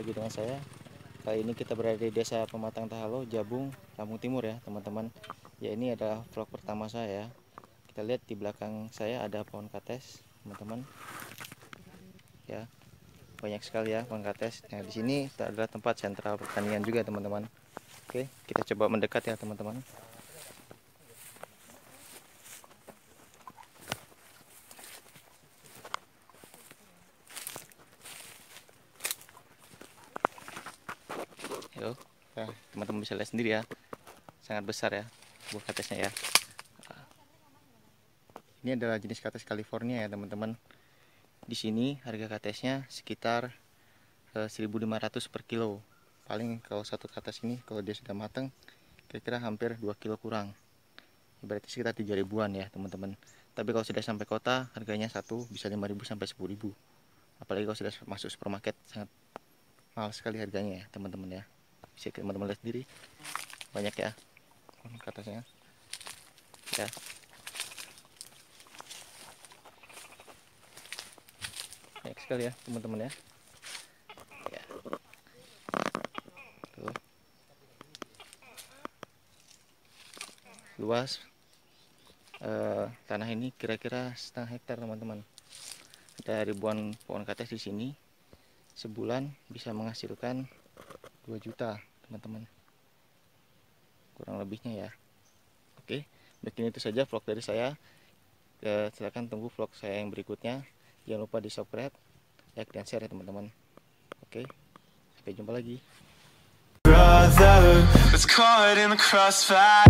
Kali ini kita berada di desa Pematang Tahalo, Jabung, Lampung Timur ya teman-teman. Ya ini adalah vlog pertama saya. Kita lihat di belakang saya ada pohon kates teman-teman. Ya banyak sekali ya pohon kates. Nah di sini adalah tempat sentral pertanian juga teman-teman. Oke kita coba mendekat ya teman-teman Yo, nah, teman-teman bisa lihat sendiri ya, sangat besar ya buah katesnya ya. Ini adalah jenis kates California ya teman-teman. Di sini harga katesnya sekitar eh, 1.500 per kilo. Paling kalau satu kates ini kalau dia sudah matang, kira-kira hampir 2 kilo kurang. Berarti sekitar 3 ribuan ya teman-teman. Tapi kalau sudah sampai kota, harganya satu bisa 5.000 sampai 10.000. Apalagi kalau sudah masuk supermarket sangat mahal sekali harganya ya teman-teman ya bisa teman-teman lihat sendiri. Banyak ya. Ke atasnya. Ya. Banyak sekali ya teman-teman ya. Ya. Tuh. Luas. Uh, tanah ini kira-kira setengah hektar teman-teman. Ada ribuan pohon kates di sini. Sebulan bisa menghasilkan 2 juta teman-teman. Kurang lebihnya ya. Oke begini itu saja vlog dari saya. E, silahkan tunggu vlog saya yang berikutnya. Jangan lupa di subscribe like dan share ya teman-teman. Oke sampai jumpa lagi. Brother, caught in the crossfire.